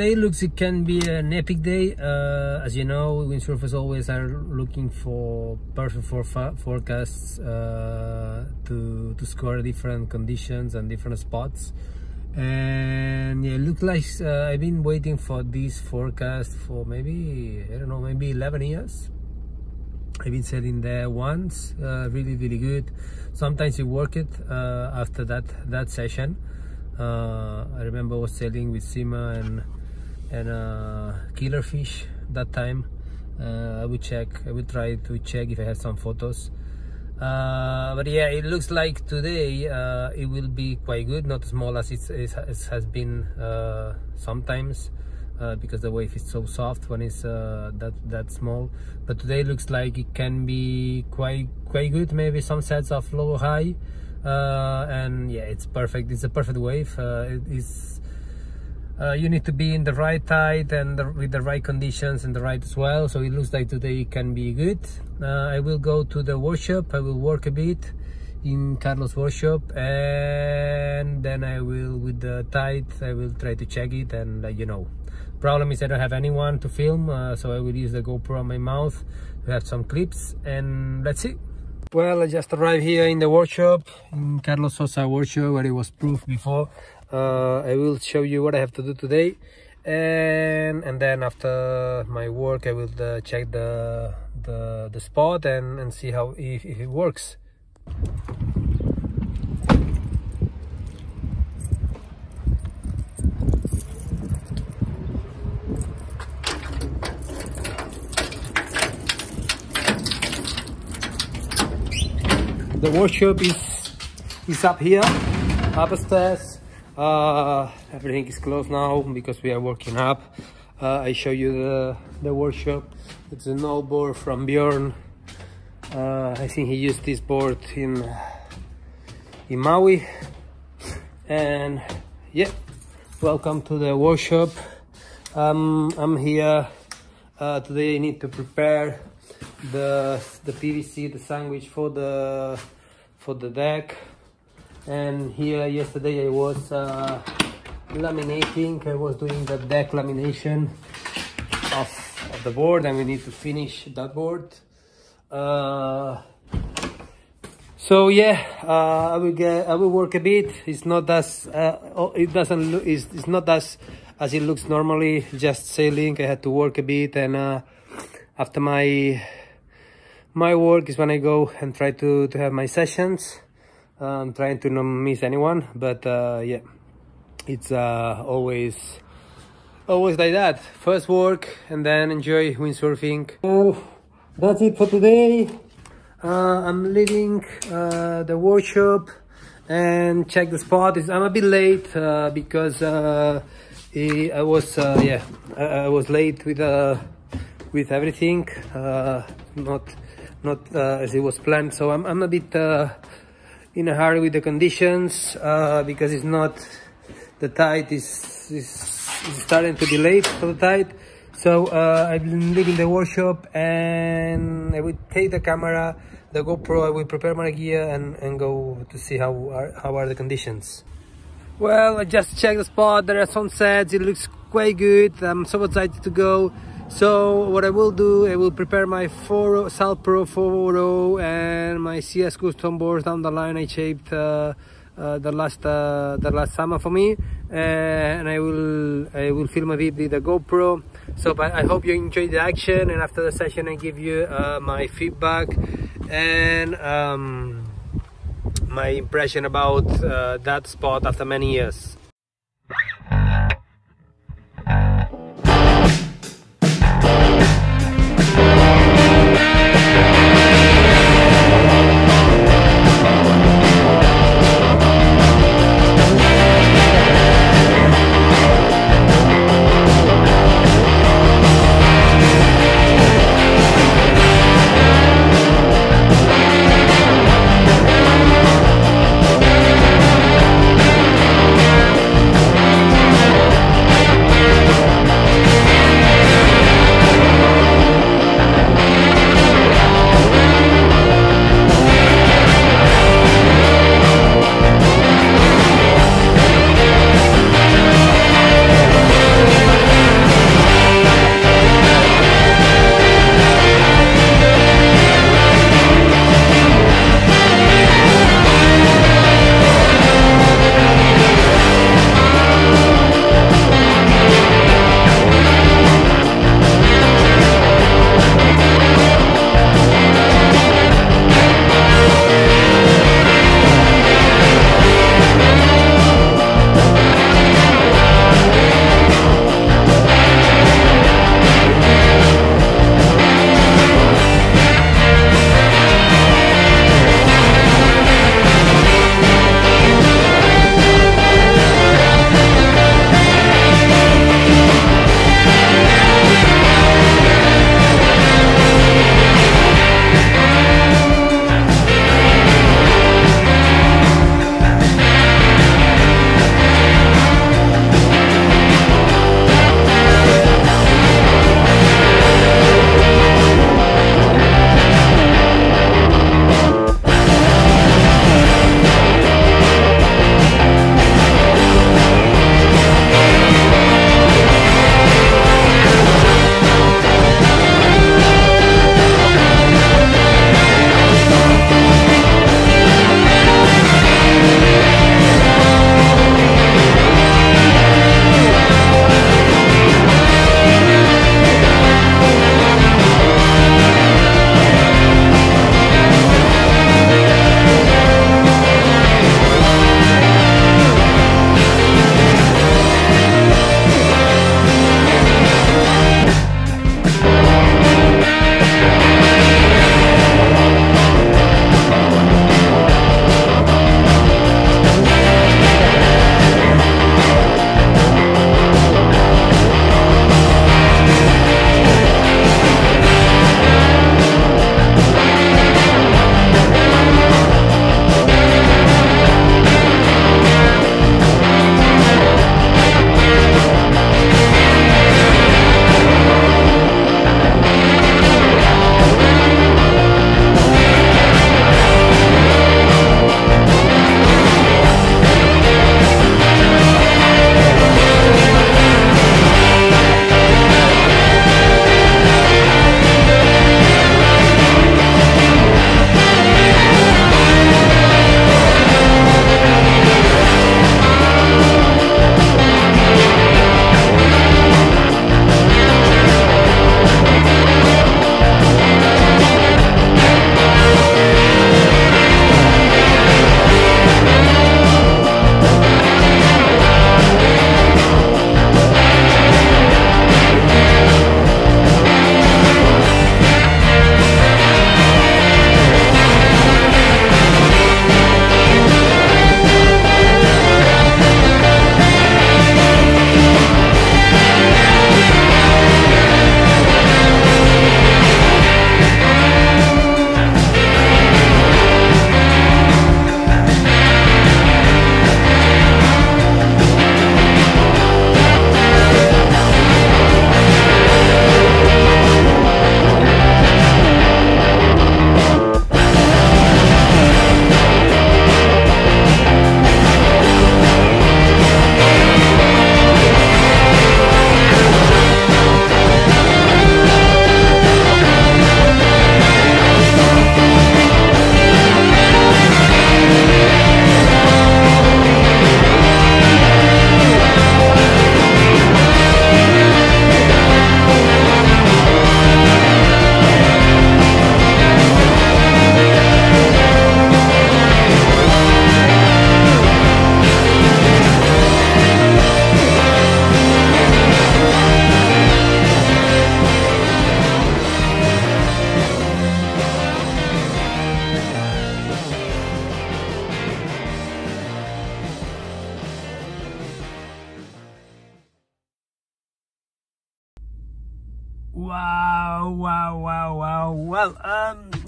Today looks it can be an epic day. Uh, as you know, windsurfers always are looking for perfect for forecasts uh, to to score different conditions and different spots. And yeah, it looks like uh, I've been waiting for this forecast for maybe I don't know, maybe 11 years. I've been sailing there once, uh, really really good. Sometimes you work it uh, after that that session. Uh, I remember I was sailing with Sima and and uh, killer fish that time. Uh, I will check I will try to check if I have some photos. Uh, but yeah it looks like today uh, it will be quite good. Not as small as it, has been uh, sometimes uh, because the wave is so soft when it's that that small. But today looks like it can be quite quite good. Maybe some sets of low high. And yeah it's perfect. It's a perfect wave. It is uh, you need to be in the right tide and the, with the right conditions and the right as well so it looks like today can be good. Uh, I will go to the workshop. I will work a bit in Carlos workshop and then I will with the tide I will try to check it and let you know. Problem is I don't have anyone to film uh, so I will use the GoPro on my mouth to have some clips and let's see. Well I just arrived here in the workshop in Carlos Sosa workshop where it was proof before uh, I will show you what I have to do today. And and then after my work I will uh, check the, the the spot and and see how if, if it works. The workshop is is up here upstairs uh, everything is closed now because we are working up. Uh, I show you the, the workshop. It's an old board from Bjorn. Uh, I think he used this board in in Maui. And yeah welcome to the workshop. Um, I'm here uh, today I need to prepare the the PVC the sandwich for the for the deck and here yesterday I was uh, laminating. I was doing the deck lamination of, of the board and we need to finish that board. Uh, so yeah uh, I will get I will work a bit. It's not as uh, oh, it doesn't look it's, it's not as as it looks normally just sailing. I had to work a bit and uh, after my my work is when I go and try to to have my sessions I'm trying to not miss anyone but uh, yeah. It's uh, always always like that. First work and then enjoy windsurfing. So that's it for today. Uh, I'm leaving uh, the workshop and check the spot. I'm a bit late uh, because uh, I was yeah I, I, was late with with everything. Not not as it was planned. So I'm, I'm a bit in a hurry with the conditions uh, because it's not the tide is, is, is, starting to be late for the tide. So uh, I've been leaving the workshop and I will take the camera the GoPro I will prepare my gear and, and go to see how are, how are the conditions. Well I just checked the spot. There are sunsets it looks quite good. I'm so excited to go so what I will do I will prepare my 4 Salt Pro 4 and my CS custom boards down the line. I shaped uh, uh, the last uh, the last summer for me and I will I will film a bit with the GoPro. So but I hope you enjoyed the action and after the session I give you uh, my feedback and um, my impression about uh, that spot after many years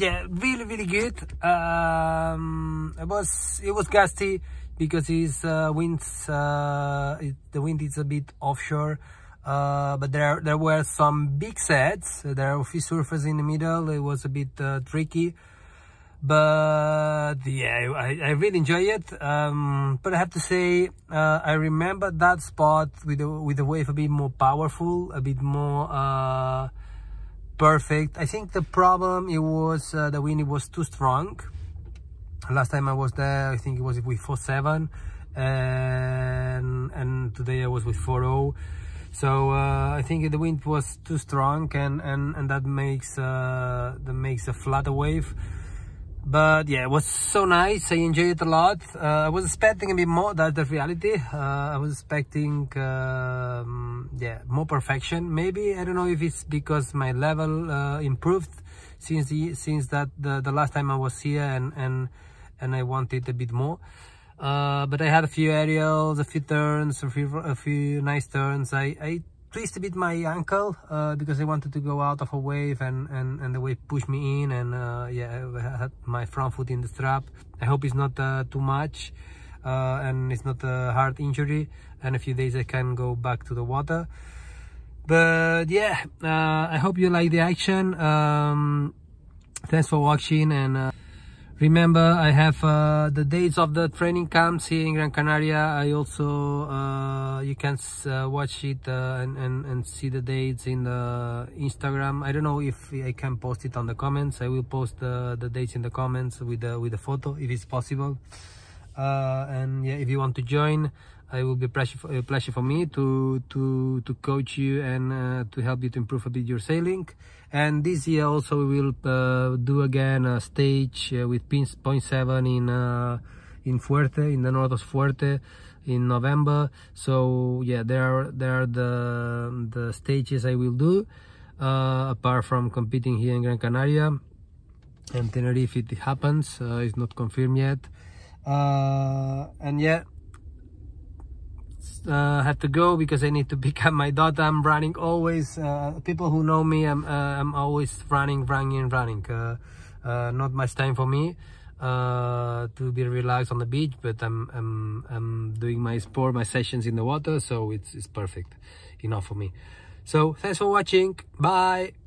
yeah, really, really good. Um, it was, it was gusty because it's, uh, winds, uh, it, the wind is a bit offshore. Uh, but there, there were some big sets. There were a few surfers in the middle. It was a bit, uh, tricky but yeah I, I really enjoy it um, but I have to say uh, I remember that spot with the, with the wave a bit more powerful a bit more uh, perfect. I think the problem it was uh, the wind it was too strong. Last time I was there I think it was with 4.7 and and today I was with 4.0 so uh, I think the wind was too strong and and, and that makes uh, that makes a flatter wave but yeah it was so nice. I enjoyed it a lot. Uh, i was expecting a bit more that's the reality. Uh, i was expecting um, yeah more perfection. Maybe i don't know if it's because my level uh, improved since the, since that the, the last time i was here and and and i wanted a bit more. Uh, but i had a few aerials a few turns a few a few nice turns. I i twist a bit my ankle uh, because I wanted to go out of a wave and, and, and the wave pushed me in and uh, yeah, I had my front foot in the strap. I hope it's not uh, too much uh, and it's not a hard injury and a few days I can go back to the water. But yeah, uh, I hope you like the action. Um, thanks for watching and uh, remember i have uh, the dates of the training camps here in gran canaria. I also uh, you can uh, watch it uh, and, and, and see the dates in the instagram. I don't know if i can post it on the comments. I will post the, the dates in the comments with the with the photo if it's possible. Uh, and yeah if you want to join it will be pleasure for, a pleasure for me to to to coach you and uh, to help you to improve a bit your sailing. And this year also we will uh, do again a stage uh, with pins point seven in uh, in Fuerte in the north of Fuerte in November. So yeah there are there are the the stages I will do uh, apart from competing here in Gran Canaria. And Tenerife if it happens uh, it's not confirmed yet. And yeah uh, have to go because I need to pick up my daughter. I'm running always. Uh, people who know me, I'm, uh, I'm always running, running, running. Uh, uh, not much time for me uh, to be relaxed on the beach, but I'm, I'm, I'm doing my sport, my sessions in the water, so it's, it's perfect enough for me. So thanks for watching. Bye.